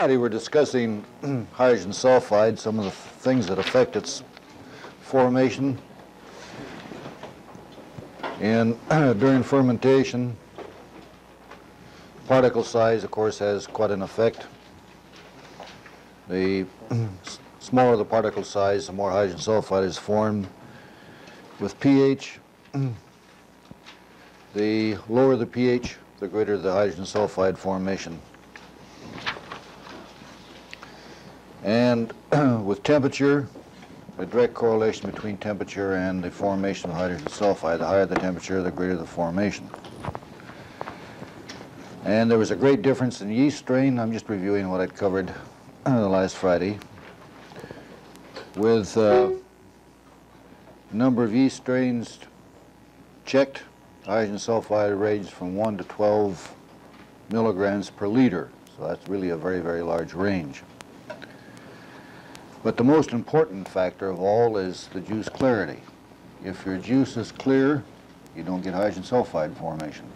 We're discussing hydrogen sulfide, some of the things that affect its formation. And during fermentation, particle size, of course, has quite an effect. The smaller the particle size, the more hydrogen sulfide is formed. With pH, the lower the pH, the greater the hydrogen sulfide formation. And with temperature, a direct correlation between temperature and the formation of hydrogen sulfide. The higher the temperature, the greater the formation. And there was a great difference in yeast strain. I'm just reviewing what I'd covered last Friday. With uh, number of yeast strains checked, hydrogen sulfide ranged from 1 to 12 milligrams per liter. So that's really a very, very large range. But the most important factor of all is the juice clarity. If your juice is clear, you don't get hydrogen sulfide formation.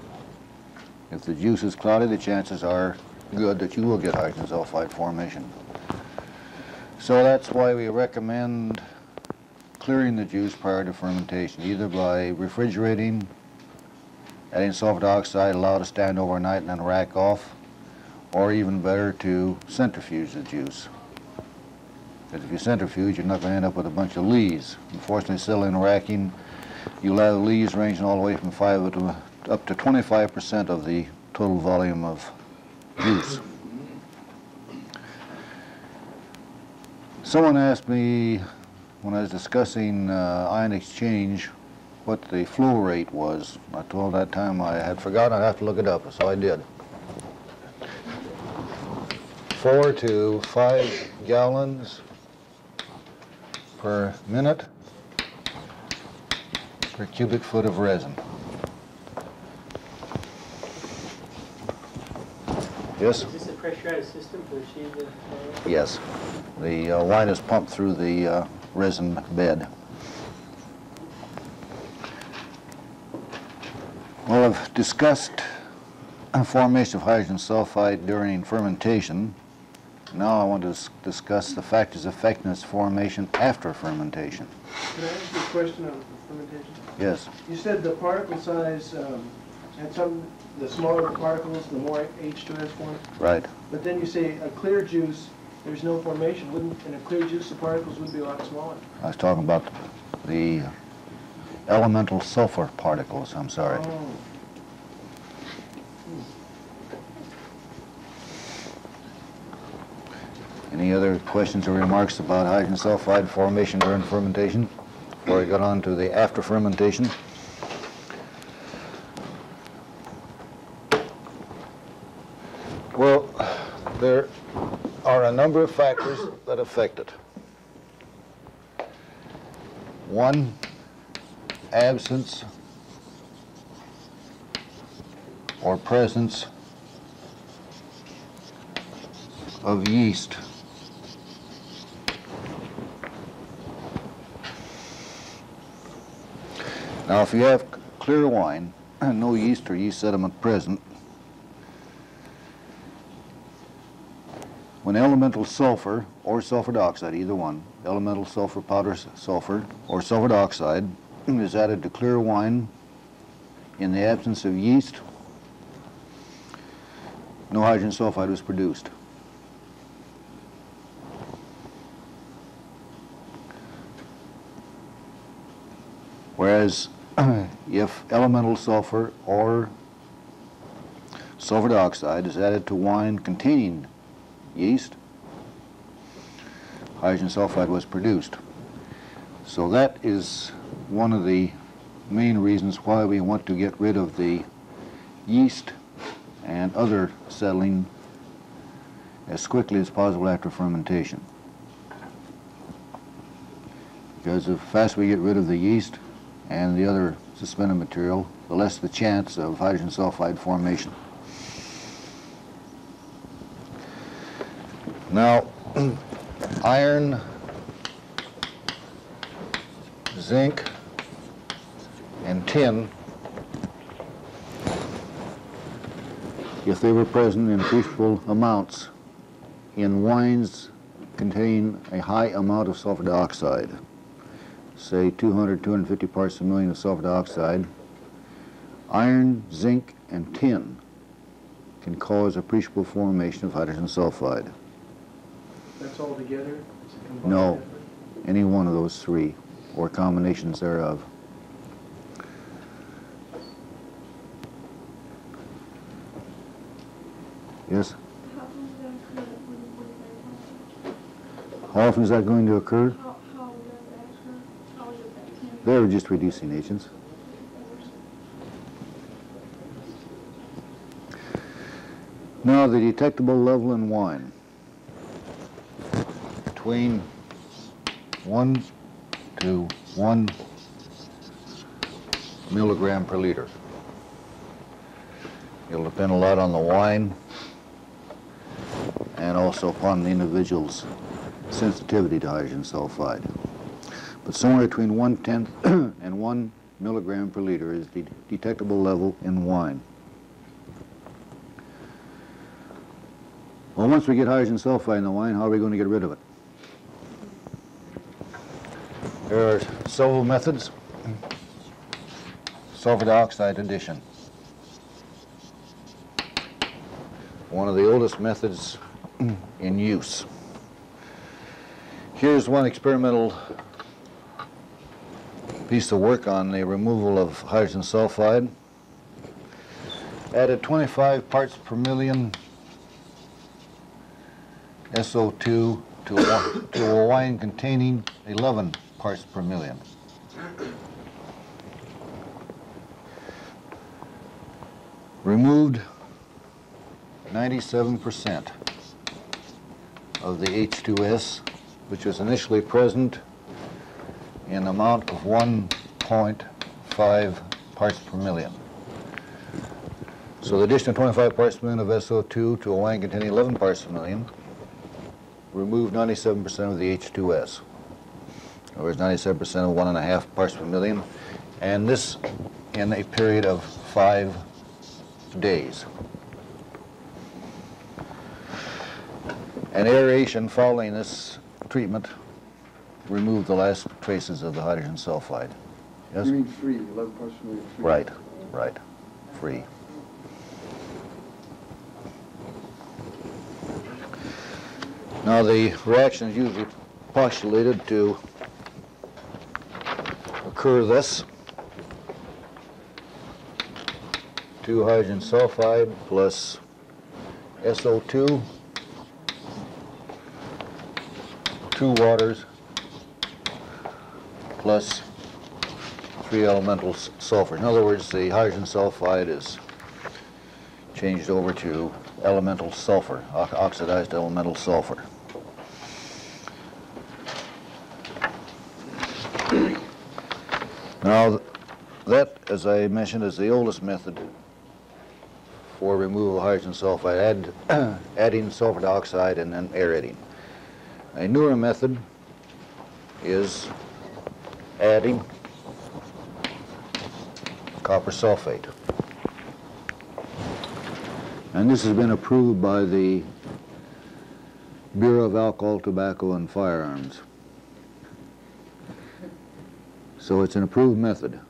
If the juice is cloudy, the chances are good that you will get hydrogen sulfide formation. So that's why we recommend clearing the juice prior to fermentation, either by refrigerating, adding sulfur dioxide, allow it to stand overnight and then rack off, or even better to centrifuge the juice. Because if you centrifuge, you're not going to end up with a bunch of lees. Unfortunately, still in racking, you'll have lees ranging all the way from 5 to up to 25% of the total volume of juice. Someone asked me when I was discussing uh, ion exchange what the flow rate was. I told that time I had forgotten I'd have to look it up, so I did. Four to five gallons per minute per cubic foot of resin. Yes? Is this a pressurized system for the sheet uh, Yes. The uh, wine is pumped through the uh, resin bed. Well, I've discussed the formation of hydrogen sulfide during fermentation. Now I want to discuss the factors affecting its formation after fermentation. Can I ask you a question on fermentation? Yes, You said the particle size um, had some, the smaller the particles, the more H2S formed, right. but then you say a clear juice, there's no formation, wouldn't, in a clear juice, the particles would be a lot smaller? I was talking about the elemental sulfur particles, I'm sorry. Oh. Any other questions or remarks about hydrogen sulfide formation during fermentation? Before we got on to the after fermentation? Well, there are a number of factors that affect it. One, absence or presence of yeast. Now, if you have clear wine, and no yeast or yeast sediment present, when elemental sulfur or sulfur dioxide, either one, elemental sulfur, powder sulfur, or sulfur dioxide is added to clear wine in the absence of yeast, no hydrogen sulfide was produced. Whereas if elemental sulfur or sulfur dioxide is added to wine containing yeast, hydrogen sulfide was produced. So that is one of the main reasons why we want to get rid of the yeast and other settling as quickly as possible after fermentation. Because the faster we get rid of the yeast and the other suspended material, the less the chance of hydrogen sulfide formation. Now, iron, zinc, and tin, if they were present in appreciable amounts in wines contain a high amount of sulfur dioxide, say 200, 250 parts per million of sulfur dioxide, iron, zinc, and tin can cause appreciable formation of hydrogen sulfide. That's all together? It's No. effort? Any one of those three, or combinations thereof. Yes? How often is that occur when How often is that going you bring that to occur? How, how does that occur? How is it can? They're just reducing agents. Now, the detectable level in wine. Between one to one milligram per liter. It'll depend a lot on the wine and also upon the individual's sensitivity to hydrogen sulfide. But somewhere between one tenth and one milligram per liter is the detectable level in wine. Well, once we get hydrogen sulfide in the wine, how are we going to get rid of it? There are several methods. Sulfur dioxide addition. One of the oldest methods in use. Here's one experimental piece of work on the removal of hydrogen sulfide. Added 25 parts per million SO2 to a, to a wine containing 11 parts per million. Removed 97% of the H2S, which was initially present in amount of 1.5 parts per million. So the addition of 25 parts per million of SO2 to a wine containing 11 parts per million removed 97% of the H2S. In other words, 97% of one and a half parts per million, and this in a period of five days. And aeration following this treatment removed the last traces of the hydrogen sulfide. Yes? You mean free, 11 parts per million free? Right, right, free. Now, the reaction is usually postulated to occur this. Two hydrogen sulfide plus SO2, two waters plus three elemental sulfur. In other words, the hydrogen sulfide is changed over to elemental sulfur, oxidized elemental sulfur. Now, that, as I mentioned, is the oldest method for removal of hydrogen sulfide, add, adding sulfur dioxide and then aerating. A newer method is adding copper sulfate. And this has been approved by the Bureau of Alcohol, Tobacco, and Firearms. So it's an approved method.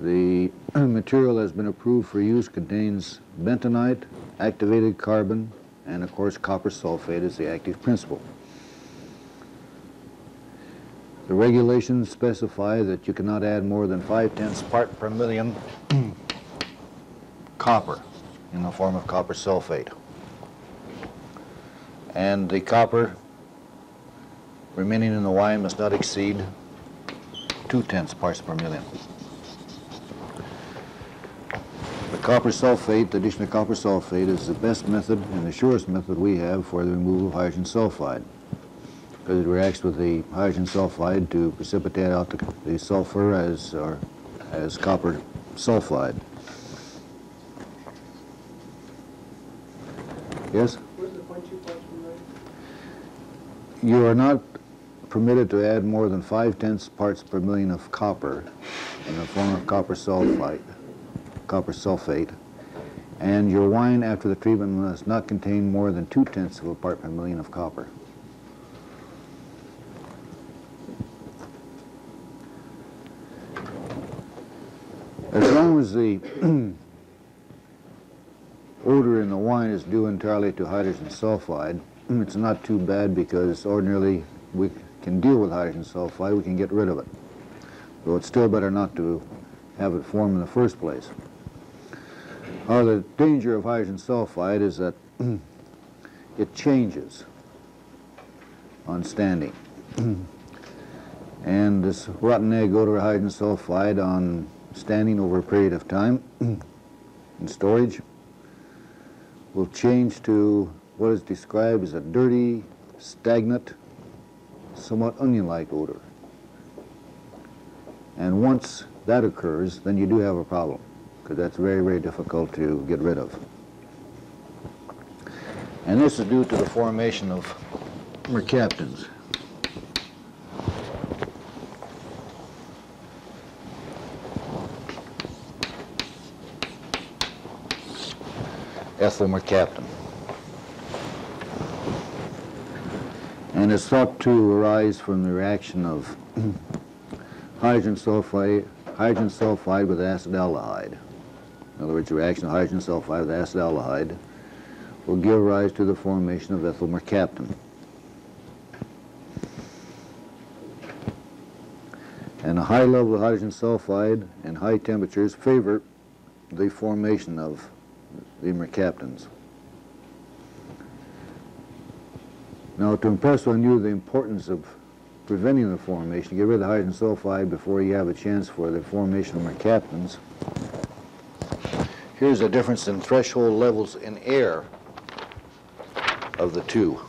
The material that's been approved for use contains bentonite, activated carbon, and of course copper sulfate is the active principle. The regulations specify that you cannot add more than five tenths part per million copper in the form of copper sulfate. And the copper remaining in the wine must not exceed two tenths parts per million. The copper sulfate, the addition of copper sulfate is the best method and the surest method we have for the removal of hydrogen sulfide because it reacts with the hydrogen sulfide to precipitate out the, the sulfur as, or, as copper sulfide. Yes? Where's the point two parts per million? You are not permitted to add more than five tenths parts per million of copper in the form of copper sulfite, copper sulfate, And your wine after the treatment must not contain more than two tenths of a part per million of copper. The odor in the wine is due entirely to hydrogen sulfide, it's not too bad because ordinarily we can deal with hydrogen sulfide, we can get rid of it. Though it's still better not to have it form in the first place. The danger of hydrogen sulfide is that it changes on standing. and this rotten egg odor hydrogen sulfide on standing over a period of time in storage will change to what is described as a dirty, stagnant, somewhat onion-like odor. And once that occurs, then you do have a problem, because that's very, very difficult to get rid of. And this is due to the formation of mercaptans. Ethyl mercaptan. And it's thought to arise from the reaction of hydrogen sulfide, hydrogen sulfide with. In other words, the reaction of hydrogen sulfide with acetaldehyde will give rise to the formation of ethyl mercaptan. And a high level of hydrogen sulfide and high temperatures favor the formation of mercaptans. Now, to impress on you the importance of preventing the formation, get rid of the hydrogen sulfide before you have a chance for the formation of mercaptans. Here's the difference in threshold levels in air of the two.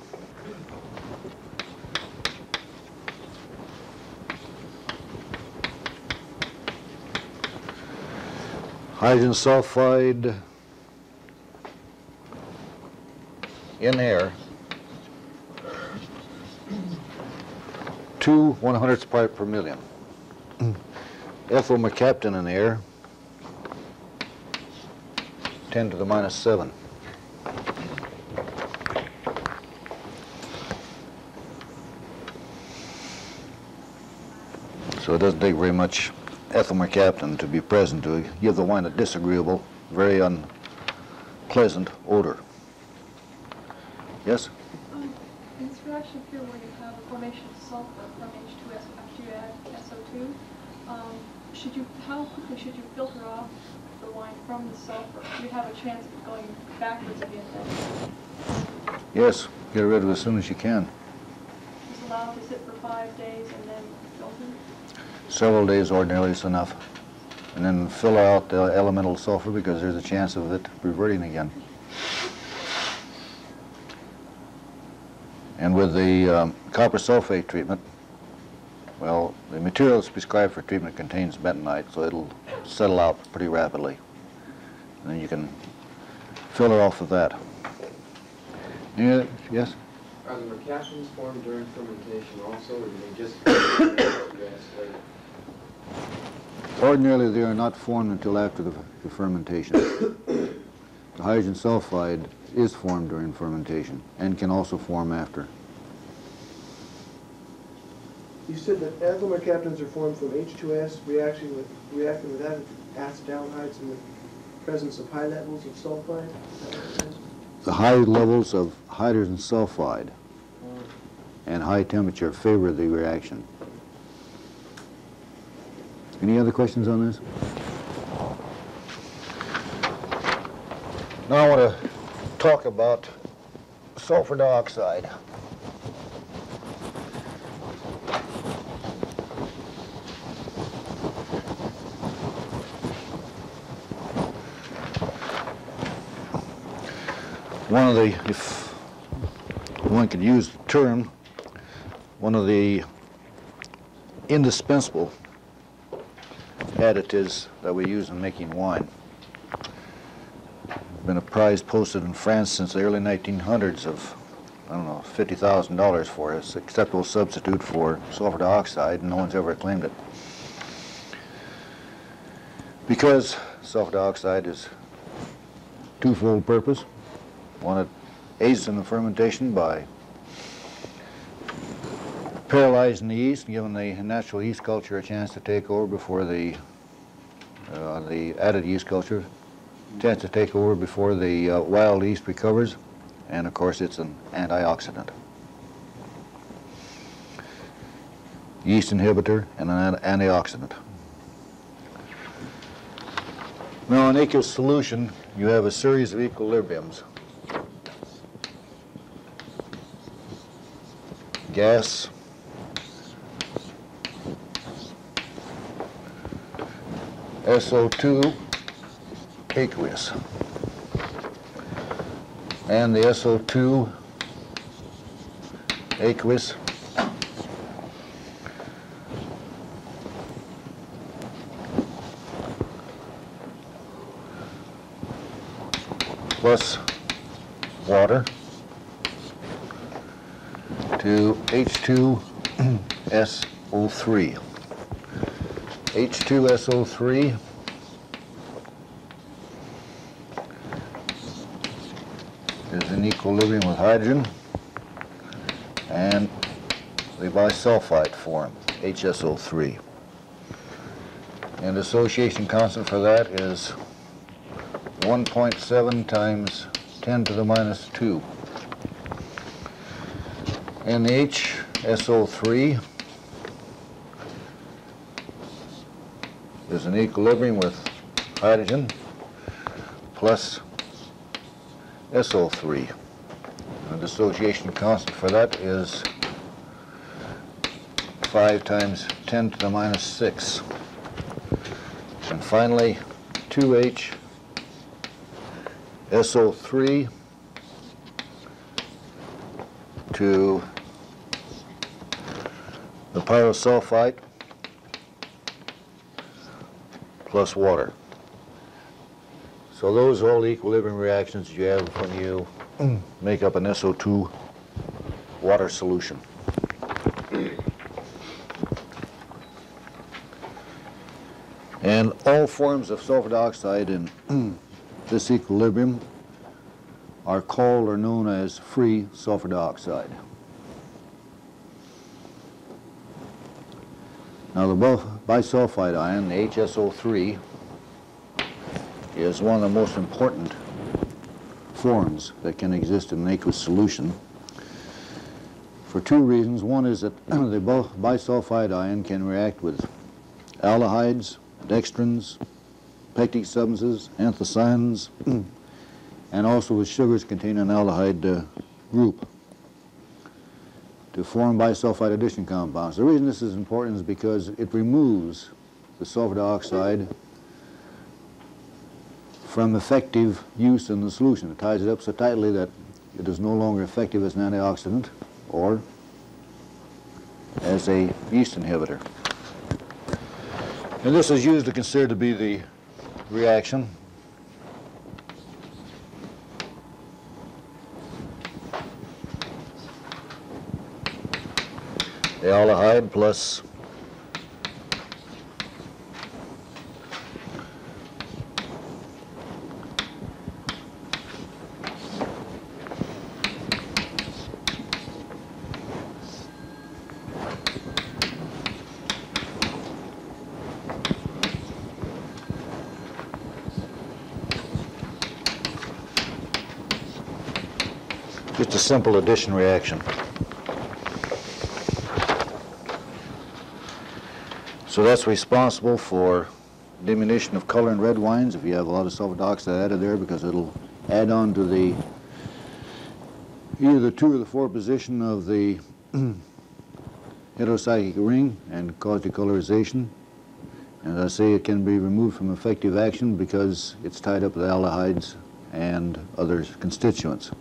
Hydrogen sulfide in air, two one hundredths part per million. Mm. Ethyl mercaptan in air, 10 to the minus 7. So it doesn't take very much ethyl mercaptan to be present to give the wine a disagreeable, very unpleasant odor. Yes? Um, in this reaction here where you have a formation of sulfur from H2S after you add SO2, um, should you, how quickly should you filter off the wine from the sulfur? You have a chance of going backwards again then. Yes. Get rid of it as soon as you can. Just allow it to sit for five days and then filter? Several days ordinarily is enough. And then fill out the elemental sulfur because there's a chance of it reverting again. And with the um, copper sulfate treatment, well, the material that's prescribed for treatment contains bentonite, so it'll settle out pretty rapidly. And then you can fill it off with that. Yeah, yes? Are the mercaptans formed during fermentation also, or do they just? Ordinarily, they are not formed until after the, the fermentation. the hydrogen sulfide is formed during fermentation and can also form after. You said that ethyl mercaptans are formed from H2S reacting with, reacting with acid- acetaldehydes in the presence of high levels of sulfide? Is that what it is? The high levels of hydrogen sulfide and high temperature favor the reaction. Any other questions on this? Now I want to talk about sulfur dioxide. One of the, if one could use the term, one of the indispensable additives that we use in making wine. Been a prize posted in France since the early 1900s of, I don't know, $50,000 for it. It's acceptable substitute for sulfur dioxide, and no one's ever claimed it. Because sulfur dioxide is twofold purpose. One, it aids in the fermentation by paralyzing the yeast, giving the natural yeast culture a chance to take over before the uh, the added yeast culture chance to take over before the uh, wild yeast recovers, and of course it's an antioxidant. Yeast inhibitor and an an- antioxidant. Now in aqueous solution, you have a series of equilibriums. Gas, SO2, aqueous. And the SO2 aqueous plus water to H2SO3. H2SO3 is in equilibrium with hydrogen and the bisulfite form, HSO3. And association constant for that is 1.7 times 10 to the minus 2. And the HSO3 is in equilibrium with hydrogen plus SO3. Association constant for that is 5 times 10 to the minus 6. And finally, 2H SO3 to the pyrosulfite plus water. So those are all equilibrium reactions you have when you make up an SO2 water solution. And all forms of sulfur dioxide in this equilibrium are called or known as free sulfur dioxide. Now the bisulfite ion, the HSO3, is one of the most important forms that can exist in an aqueous solution for two reasons. One is that the bisulfite ion can react with aldehydes, dextrins, pectic substances, anthocyanins, and also with sugars containing an aldehyde uh, group to form bisulfite addition compounds. The reason this is important is because it removes the sulfur dioxide from effective use in the solution. It ties it up so tightly that it is no longer effective as an antioxidant or as a yeast inhibitor. And this is usually considered to be the reaction the aldehyde plus just a simple addition reaction. So that's responsible for diminution of color in red wines if you have a lot of sulfur dioxide added there because it'll add on to the either the two or the four position of the heterocyclic ring and cause decolorization. And as I say, it can be removed from effective action because it's tied up with aldehydes and other constituents.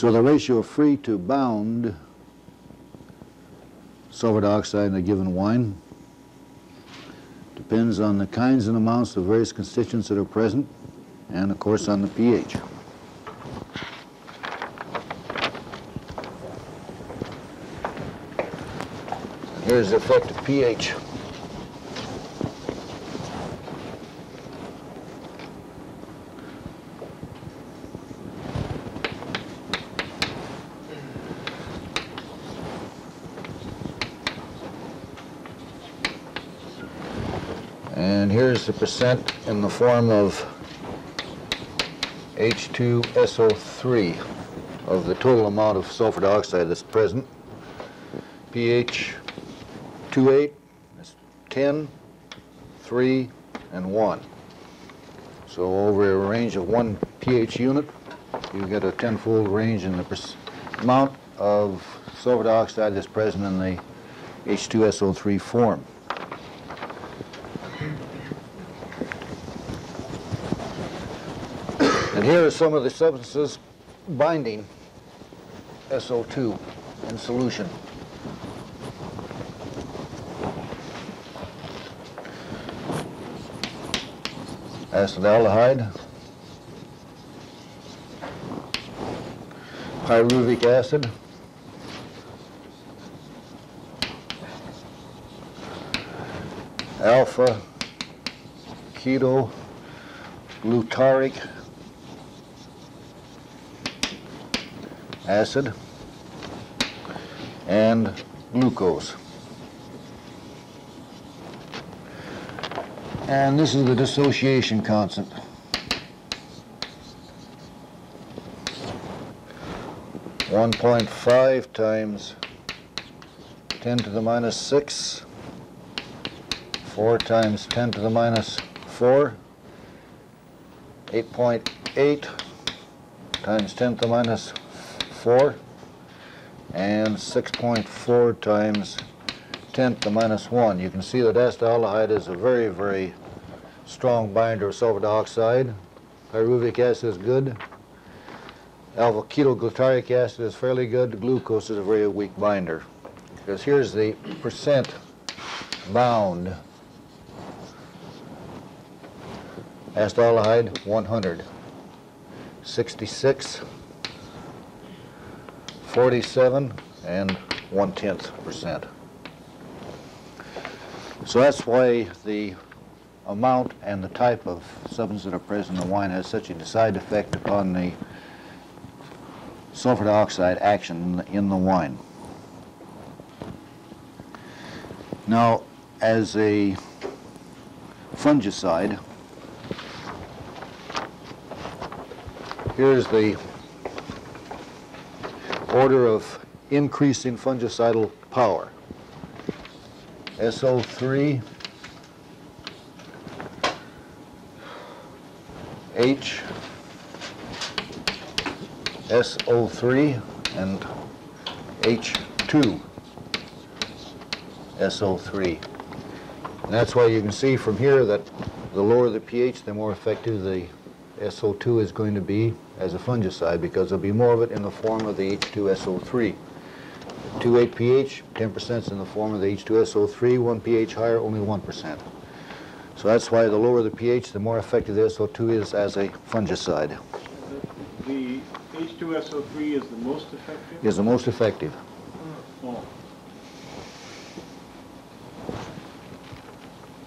So the ratio of free to bound sulfur dioxide in a given wine depends on the kinds and amounts of various constituents that are present and of course on the pH. Here's the effect of pH. And here's the percent in the form of H2SO3 of the total amount of sulfur dioxide that's present. pH 2.8 is 10, 3, and 1. So over a range of one pH unit, you get a tenfold range in the amount of sulfur dioxide that's present in the H2SO3 form. And here are some of the substances binding SO2 in solution. Acetaldehyde, pyruvic acid, alpha keto glutaric acid and glucose. And this is the dissociation constant. One point five times ten to the minus six, four times ten to the minus four, eight point eight times ten to the minus four, and six point four times ten to the minus one. You can see that acetaldehyde is a very, very strong binder of sulfur dioxide. Pyruvic acid is good. Alpha ketoglutarate acid is fairly good. Glucose is a very weak binder. Because here's the percent bound. Acetaldehyde 100, 66, 47, and one tenth percent. So that's why the amount and the type of substances that are present in the wine has such a decided effect upon the sulfur dioxide action in the wine. Now, as a fungicide, here's the order of increasing fungicidal power. SO3, H, SO3, and H2, SO3. And that's why you can see from here that the lower the pH, the more effective the SO2 is going to be as a fungicide because there'll be more of it in the form of the H2SO3. 2.8 pH, 10% is in the form of the H2SO3, 1 pH higher, only 1%. So that's why the lower the pH, the more effective the SO2 is as a fungicide, The H2SO3 is the most effective? is the most effective. Oh,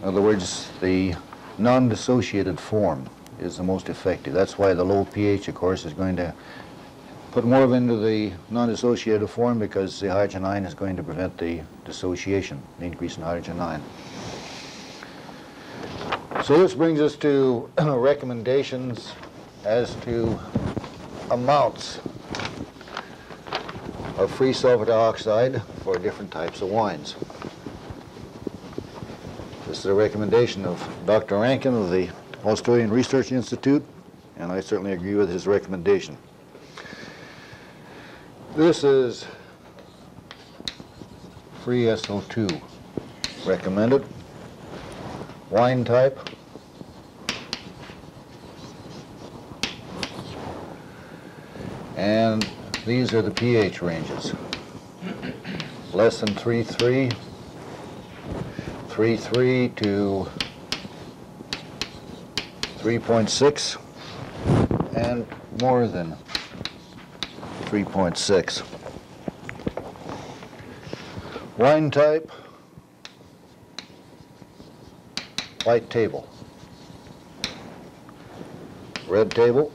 In other words, the non-dissociated form is the most effective. That's why the low pH, of course, is going to put more of into the non-dissociated form because the hydrogen ion is going to prevent the dissociation, the increase in hydrogen ion. So this brings us to recommendations as to amounts of free sulfur dioxide for different types of wines. This is a recommendation of Dr. Rankine of the Australian Research Institute, and I certainly agree with his recommendation. This is free SO2 recommended. Wine type. And these are the pH ranges. Less than 3.3, 3.3 to 3.6, and more than 3.6. Wine type, white table. Red table.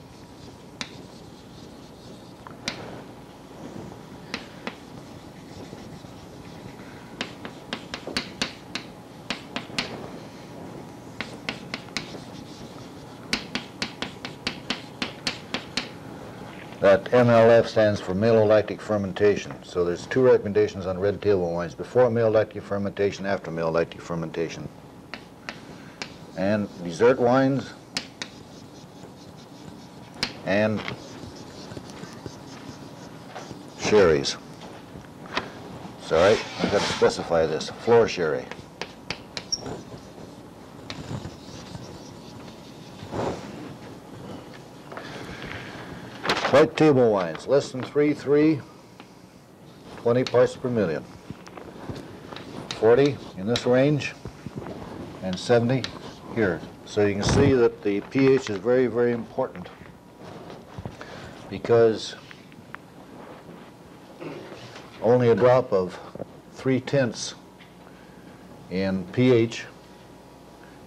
That MLF stands for malolactic fermentation. So there's two recommendations on red table wines, before malolactic fermentation, after malolactic fermentation. And dessert wines and sherries. Right, I've got to specify this, flor sherry. White table wines, less than three, three, 20 parts per million. 40 in this range, and 70 here. So you can see that the pH is very, very important because only a drop of three tenths in pH,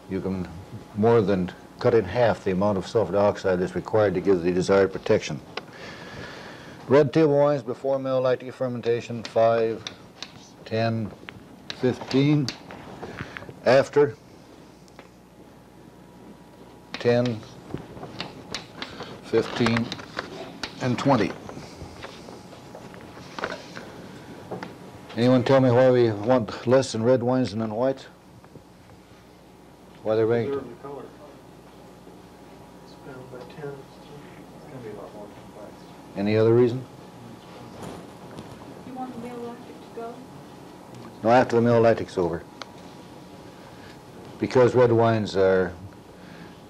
you can more than cut in half the amount of sulfur dioxide that's required to give the desired protection. Red table wines before malolactic fermentation, 5, 10, 15. After, 10, 15, and 20. Anyone tell me why we want less in red wines than in white? Why they're ranked? Preserve the color. It's bound by ten. It's gonna be a lot more complex. Any other reason? You want the malolactic to go? No, after the malolactic's over. Because red wines are,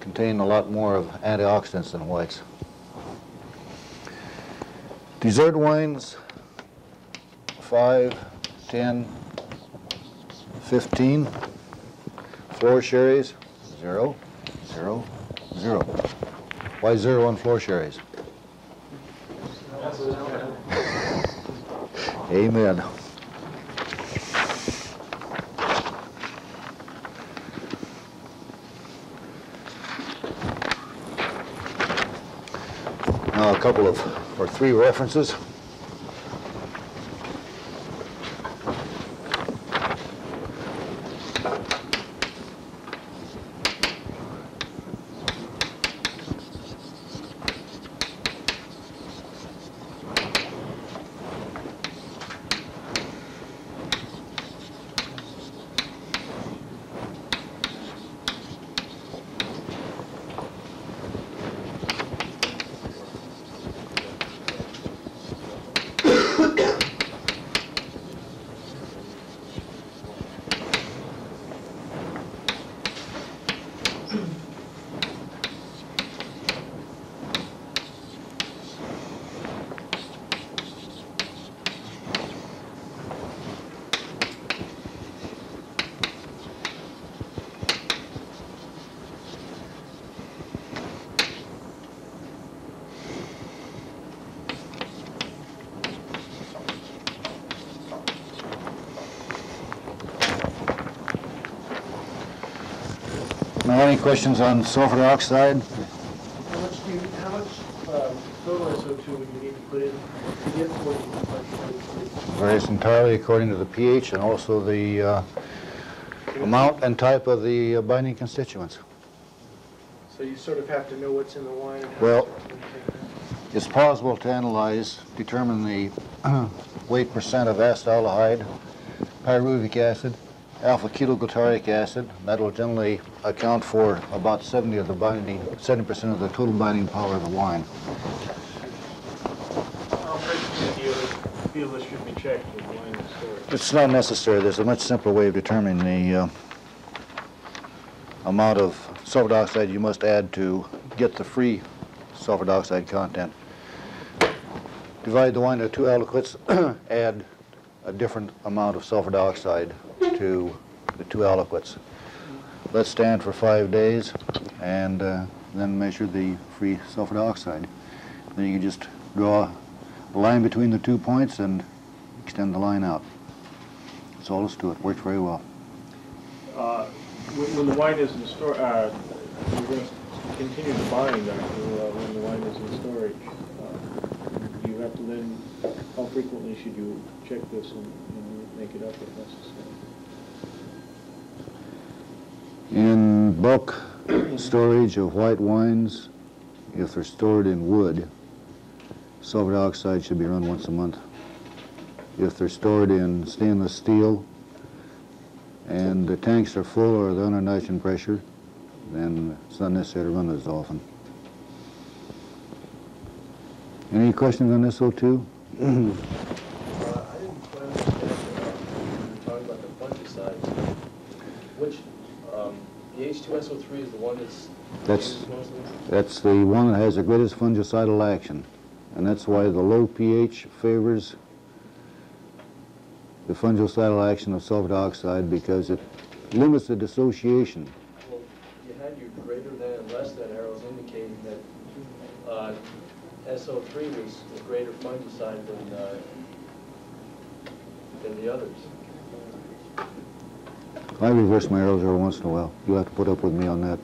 contain a lot more of antioxidants than whites. Dessert wines, 5, 10, 15. Flor sherries, 0, 0, 0. Why 0 on flor sherries? Amen. Now, a couple of, or three references. Now, any questions on sulfur dioxide? How much do you, how much um, total SO2 would you need to put in to get forty parts per? Varies entirely according to the pH and also the uh, amount and type of the uh, binding constituents. So you sort of have to know what's in the wine Well- much it's going to take. It's possible to analyze, determine the weight percent of acetaldehyde, pyruvic acid, alpha-ketoglutarate acid. That will generally account for about 70 of the binding, 70% of the total binding power of the wine. It's not necessary. There's a much simpler way of determining the uh, amount of sulfur dioxide you must add to get the free sulfur dioxide content. Divide the wine into two aliquots, add a different amount of sulfur dioxide to the two aliquots. Let's stand for five days and uh, then measure the free sulfur dioxide. Then you can just draw a line between the two points and extend the line out. That's all there's to it. Works very well. Uh, When when the wine is in storage, uh, you're going to continue to buying after, uh, when the wine is in storage. To then, how frequently should you check this and and make it up if necessary? In bulk storage of white wines, if they're stored in wood, sulfur dioxide should be run once a month. If they're stored in stainless steel and the tanks are full or they're under nitrogen pressure, then it's not necessary to run as often. Any questions on SO2? Uh, I didn't quite understand, uh, when you were talking about the fungicides, which, um, the H2SO3 is the one that's That's, that's the one that has the greatest fungicidal action. And that's why the low pH favors the fungicidal action of sulfur dioxide because it limits the dissociation. Well, you had your greater than and less than arrows indicating that, uh, SO3 was a greater fungicide than, uh, than the others. I reverse my arrows every once in a while. You'll have to put up with me on that.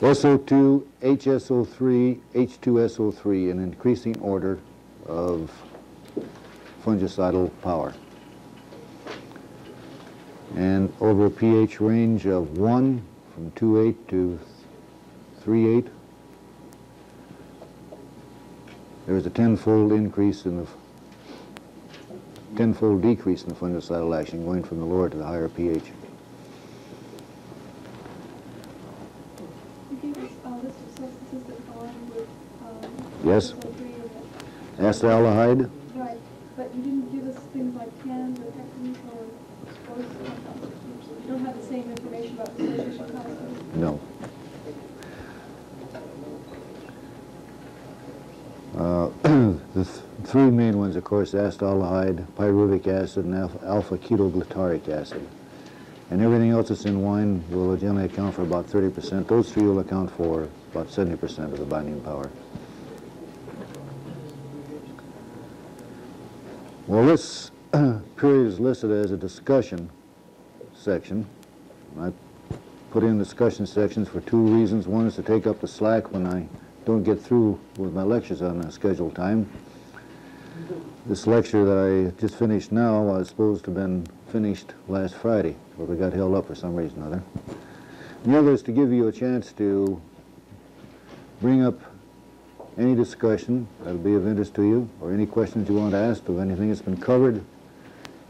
SO2, HSO3, H2SO3 in increasing order of fungicidal power. And over a pH range of 1 from 2.8 to 3.8, there is a tenfold increase in the tenfold decrease in the fungicidal action going from the lower to the higher pH. You gave us a list of substances that align with, um. Yes. SO3 and Acetaldehyde, that- Right, but you didn't give us things like cans or hexane or those compounds. You don't have the same information about dissociation constants. no. Uh, The th- three main ones, of course, acetaldehyde, pyruvic acid, and alpha- alpha-ketoglutarate acid. And everything else that's in wine will generally account for about 30%. Those three will account for about 70% of the binding power. Well, this period is listed as a discussion section. I put in discussion sections for two reasons. One is to take up the slack when I don't get through with my lectures on a scheduled time. This lecture that I just finished now was supposed to have been finished last Friday, but we got held up for some reason or other. The other is to give you a chance to bring up any discussion that'll be of interest to you, or any questions you want to ask of anything that's been covered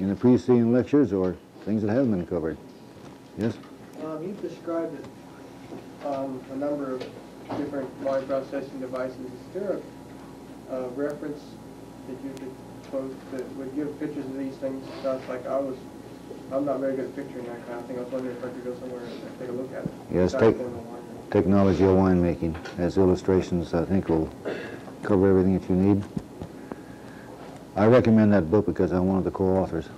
in the preceding lectures, or things that haven't been covered. Yes? Um, you've described um, a number of different wine processing devices. Is there a reference that you could post that would give pictures of these things? Sounds like I was, I'm not very good at picturing that kind of thing. I was wondering if I could go somewhere and take a look at it. Yes, take- going to wine. Technology of winemaking as illustrations, I think will cover everything that you need. I recommend that book because I'm one of the co-authors.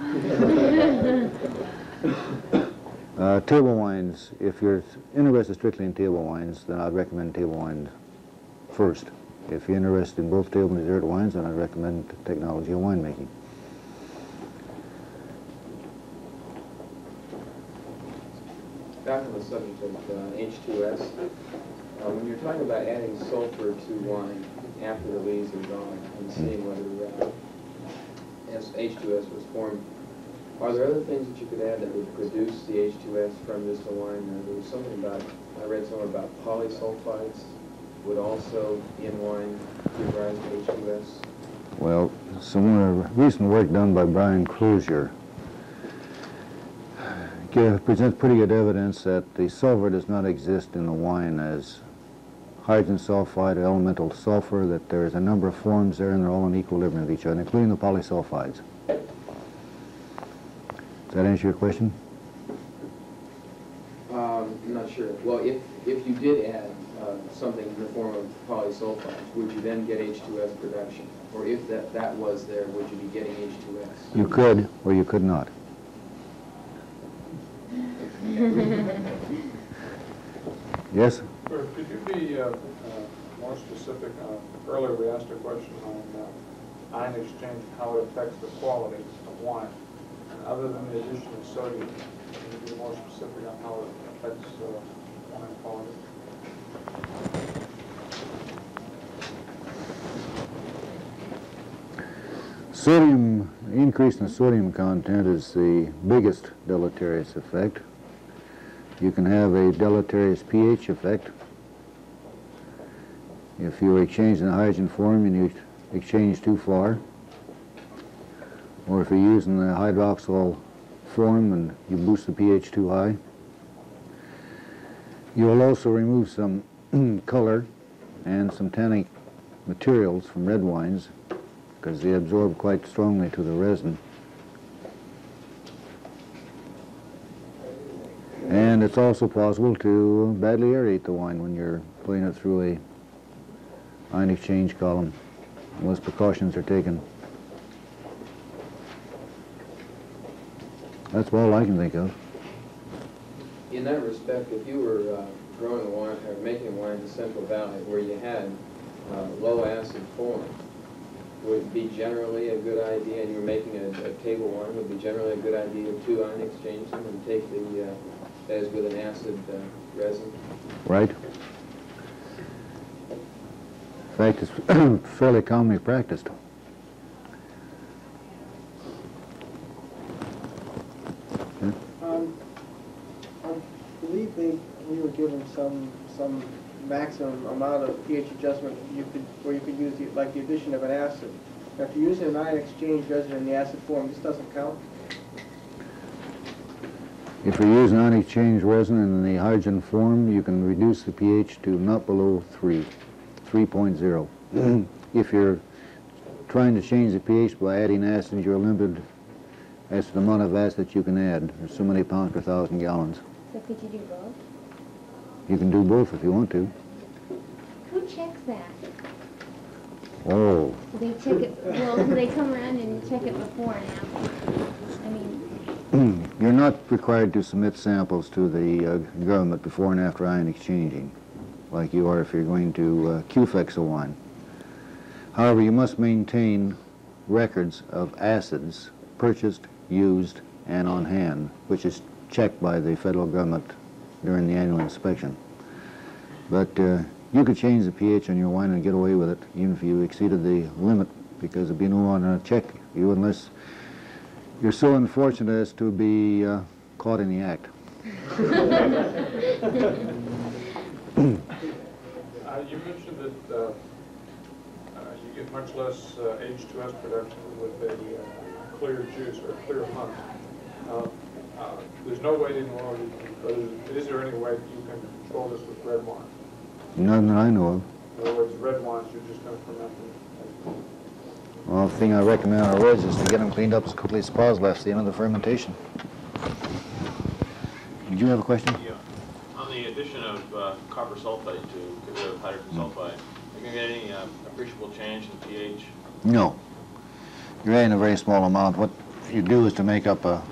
Uh, table wines, if you're interested strictly in table wines, then I'd recommend table wines first. If you're interested in both table and dessert wines, then I'd recommend technology of winemaking. Back on the subject of uh, H2S, uh, when you're talking about adding sulfur to wine after the leaves are gone and seeing whether uh, H2S was formed, are there other things that you could add that would produce the H2S from just a wine? Uh, There was something about, I read somewhere about polysulfides would also in wine give rise to H2S. Well, some uh, recent work done by Brian Crozier presents pretty good evidence that the sulfur does not exist in the wine as hydrogen sulfide or elemental sulfur, that there is a number of forms there and they're all in equilibrium with each other, including the polysulfides. Does that answer your question? Um, I'm not sure. Well, if, if you did add uh, something in the form of polysulfides, would you then get H2S production? Or if that, that was there, would you be getting H2S? You could or you could not. Yes? Sir, could you be uh, uh, more specific? uh, Earlier, we asked a question on uh, ion exchange, how it affects the quality of wine. And other than the addition of sodium, can you be more specific on how it affects uh, wine quality? Sodium, increase in the sodium content is the biggest deleterious effect. You can have a deleterious pH effect If you're exchanging the hydrogen form and you exchange too far, or if you're using the hydroxyl form and you boost the pH too high, you will also remove some color and some tannic materials from red wines because they absorb quite strongly to the resin. And it's also possible to badly aerate the wine when you're putting it through a ion exchange column, unless precautions are taken. That's all I can think of. In that respect, if you were uh, growing wine, or making wine in the Central Valley where you had uh, low acid form, would be generally a good idea, and you're making a, a table one, would be generally a good idea to ion exchange them and take the, uh, that is with an acid uh, resin? right? In fact, it's fairly commonly practiced. Um, I believe they, we were given some, some maximum amount of pH adjustment you could, where you could use the, like the addition of an acid. Now, if you're using an ion exchange resin in the acid form, this doesn't count? If you're using ion exchange resin in the hydrogen form, you can reduce the pH to not below 3, 3.0. Mm-hmm. if you're trying to change the pH by adding acids, you're limited as to the amount of acid that you can add. There's so many pounds per thousand gallons. So could you do both? You can do both if you want to. Who checks that? Oh, Do they check it, well, do they come around and check it before and after? I mean, you're not required to submit samples to the uh, government before and after ion exchanging, like you are if you're going to uh, Cufex a wine. However, you must maintain records of acids purchased, used, and on hand, which is checked by the federal government during the annual inspection. But uh, you could change the pH on your wine and get away with it, even if you exceeded the limit, because there'd be no one to check you unless you're so unfortunate as to be uh, caught in the act. Uh, You mentioned that uh, uh, you get much less uh, H2S production with a uh, clear juice or clear hunt. Uh, There's no way in the world, you can- or is is there any way that you can control this with red wine? None that I know of. In other words, red wines, you're just going to ferment them. Well, the thing I recommend on reds is to get them cleaned up as quickly as possible after the end of the fermentation. Did you have a question? Yeah. On the addition of uh, copper sulfate to get rid of hydrogen sulfide, are you going to get any uh, appreciable change in pH? No. You're adding a very small amount. What you do is to make up a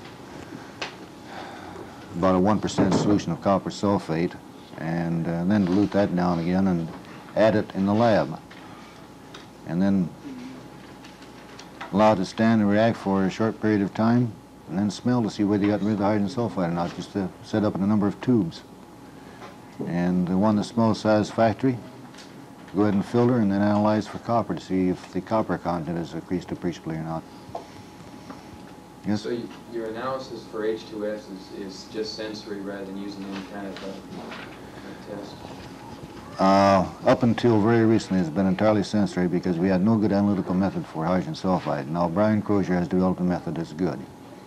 about a 1% solution of copper sulfate and uh, then dilute that down again and add it in the lab. And then allow it to stand and react for a short period of time and then smell to see whether you got rid of the hydrogen sulfide or not, just to set up in a number of tubes. And the one that smells satisfactory, go ahead and filter and then analyze for copper to see if the copper content is increased appreciably or not. Yes? So your analysis for H2S is, is just sensory rather than using any kind of a, a test? Uh, up until very recently, it's been entirely sensory because we had no good analytical method for hydrogen sulfide. Now, Brian Crozier has developed a method that's good.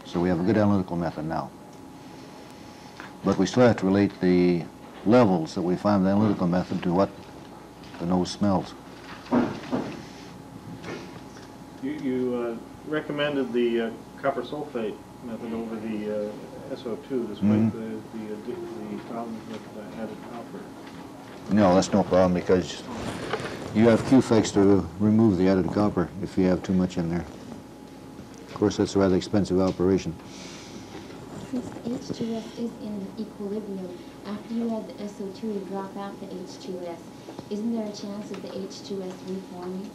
So we have a good analytical method now. But we still have to relate the levels that we find with the analytical method to what the nose smells. You, you uh, recommended the uh, copper sulfate method over the uh, SO2 despite Mhm. the, the, the problems with uh, added copper. No, that's no problem because you have Cufex to remove the added copper if you have too much in there. Of course, that's a rather expensive operation. since H2S is in equilibrium, after you add the SO2, you drop out the H2S. Isn't there a chance of the H2S reforming?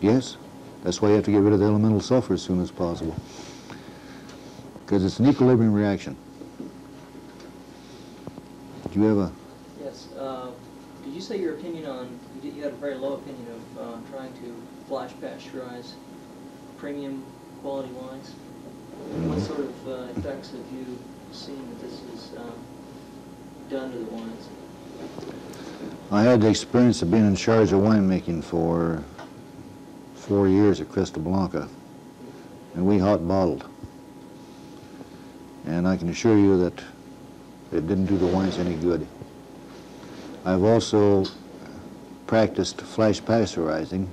Yes, that's why you have to get rid of the elemental sulfur as soon as possible. Because it's an equilibrium reaction. Do you have a, Yes, uh, did you say your opinion on, you did- you had a very low opinion of uh, trying to flash pasteurize premium quality wines? What sort of uh, effects have you seen that this has um, done to the wines? I had the experience of being in charge of winemaking for four years at Cresta Blanca, and we hot bottled. And I can assure you that it didn't do the wines any good. I've also practiced flash pasteurizing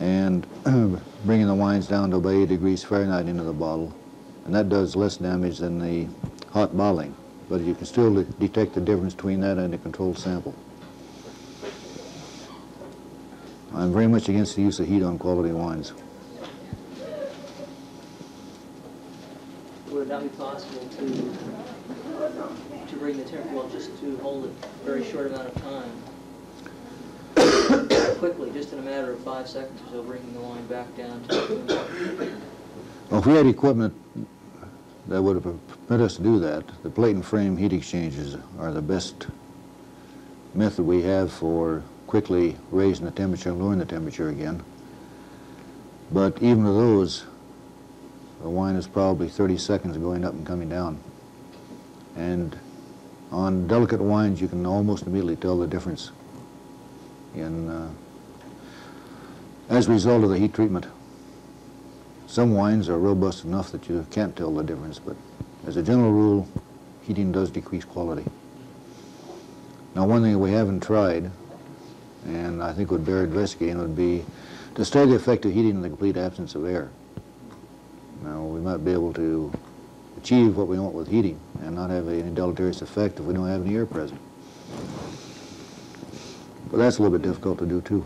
and bringing the wines down to about 80 degrees Fahrenheit into the bottle, and that does less damage than the hot bottling, but you can still detect the difference between that and a controlled sample. I'm very much against the use of heat on quality wines. Would it not be possible to, to bring the temperature, well, just to hold it a very short amount of time? Quickly, just in a matter of five seconds or so, bringing the wine back down to Well, if we had equipment that would have permit us to do that, the plate and frame heat exchangers are the best method we have for quickly raising the temperature and lowering the temperature again. But even with those, the wine is probably 30 seconds going up and coming down. And on delicate wines, you can almost immediately tell the difference in, uh, as a result of the heat treatment. Some wines are robust enough that you can't tell the difference, but as a general rule, heating does decrease quality. Now, one thing we haven't tried, and I think would bear investigating, would be to study the effect of heating in the complete absence of air. Now, we might be able to achieve what we want with heating and not have any deleterious effect if we don't have any air present. But that's a little bit difficult to do, too.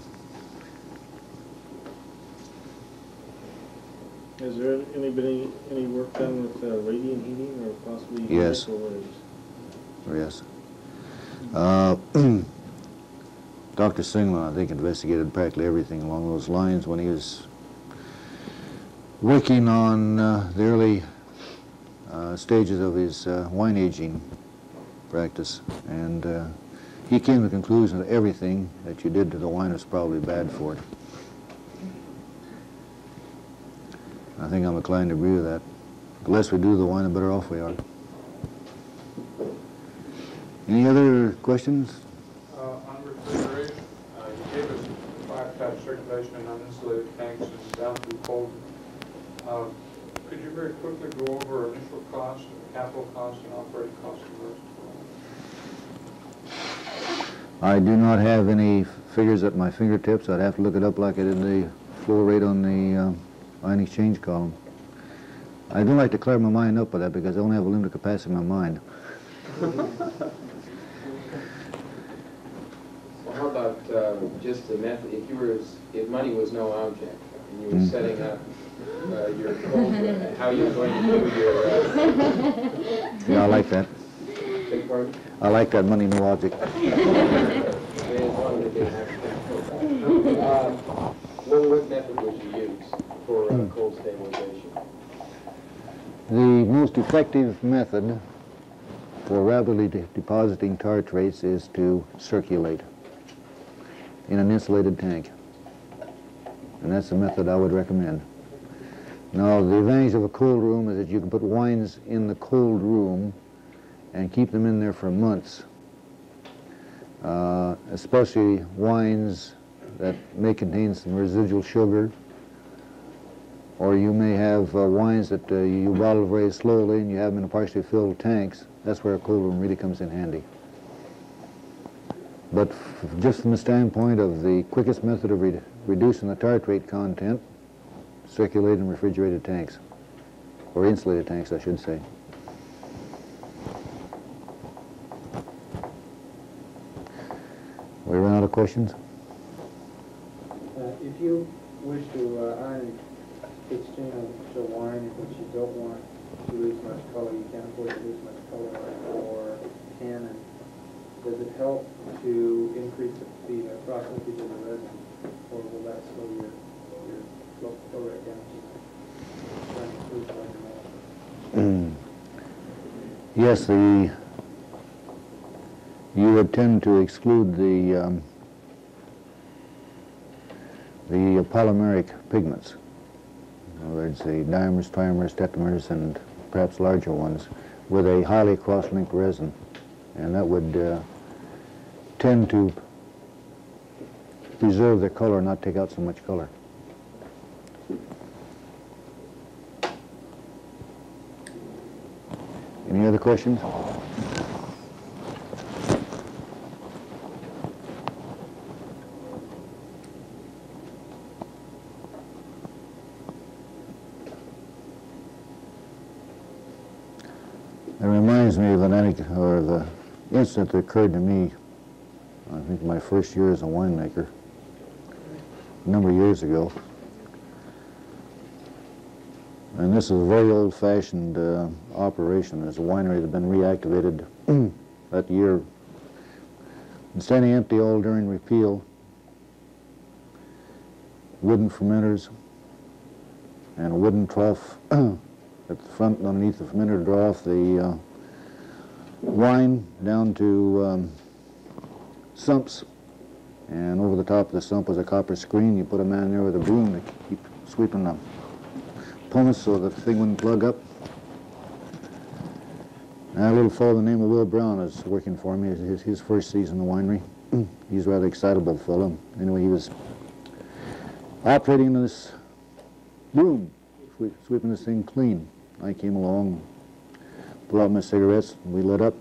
Has there any been any, work done with uh, radiant heating or possibly Yes. microwaves? Yes. Uh, Dr. Singleton, I think, investigated practically everything along those lines when he was working on uh, the early uh, stages of his uh, wine aging practice. And uh, he came to the conclusion that everything that you did to the wine was probably bad for it. I think I'm inclined to agree with that. The less we do to the wine, the better off we are. Any other questions? Uh, on refrigeration, uh, you gave us five types circulation in uninsulated tanks and down through cold. Uh, Could you very quickly go over initial cost, capital cost, and operating cost of those? I do not have any figures at my fingertips. I'd have to look it up like I did the flow rate on the uh, ion exchange column. I don't like to clear my mind up with that because I only have a limited capacity in my mind. Well, how about uh, just the method, if you were, if money was no object, and you were Mm. setting up uh, your, cold- how you're going to do your, uh, Yeah, I like that. I like that money no object. As long as they have capital. Uh, What, what method would you use for uh, cold stabilization? The most effective method for rapidly de- depositing tartrates is to circulate in an insulated tank. And that's the method I would recommend. Now, the advantage of a cold room is that you can put wines in the cold room and keep them in there for months. Uh, especially wines that may contain some residual sugar or you may have uh, wines that uh, you bottle very slowly and you have them in partially filled tanks. That's where a cold room really comes in handy. But just from the standpoint of the quickest method of re- reducing the tartrate content, circulate in refrigerated tanks, or insulated tanks, I should say. We run out of questions? Uh, If you wish to uh, ion exchange a wine in which you don't want to lose much color, you can't afford to lose much color or tannin, does it help to increase the- the uh, of the resin, or will that slow your, all. Yes, the, you would tend to exclude the, um, the polymeric pigments. In other words, the dimers, trimers, tetramers, and perhaps larger ones with a highly cross-linked resin. and that would uh, tend to preserve the color, not take out so much color. Any other questions? It reminds me of an or the incident that occurred to me, I think my first year as a winemaker, a number of years ago. And this is a very old-fashioned uh, operation. There's a winery that had been reactivated that year. Standing empty all during repeal. Wooden fermenters and a wooden trough at the front underneath the fermenter draw off the uh, wine down to um, sumps. And over the top of the sump was a copper screen. You put a man there with a broom to keep sweeping the pomace so the thing wouldn't plug up. And a little fellow, the name of Will Brown, is working for me. His, his first season in the winery. He's a rather excitable fellow. Anyway, he was operating in this sweep, sweeping this thing clean. I came along, pulled out my cigarettes, and we lit up.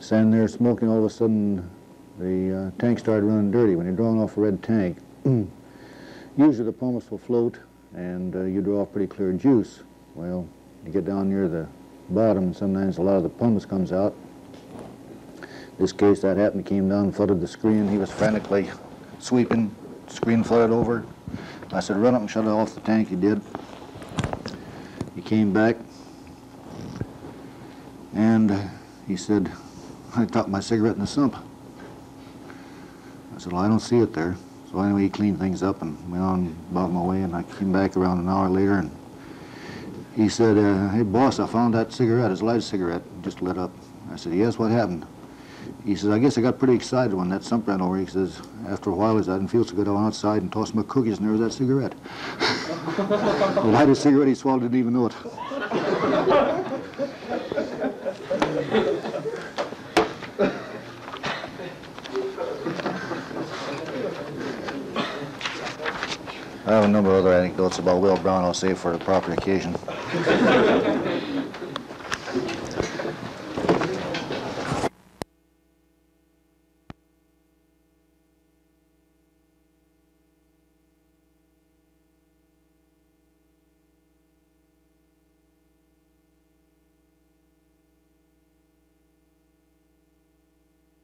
Standing there smoking, all of a sudden the uh, tank started running dirty. When you're drawing off a red tank, usually the pomace will float and uh, you draw off pretty clear juice. Well, you get down near the bottom, and sometimes a lot of the pomace comes out. In this case, that happened, he came down, flooded the screen. He was frantically sweeping, screen flooded over. I said, run up and shut it off the tank. He did. He came back, and uh, he said, I dropped my cigarette in the sump. I said, well, I don't see it there. So anyway, he cleaned things up and went on about my way, and I came back around an hour later, and he said, uh, hey, boss, I found that cigarette, his light cigarette, just lit up. I said, yes, what happened? He says, I guess I got pretty excited when that sump ran over. He says, after a while, he said, I didn't feel so good. I went outside and tossed my cookies, and there was that cigarette. the lightest cigarette he swallowed, didn't even know it. I have a number of other anecdotes about Will Brown I'll save for the proper occasion.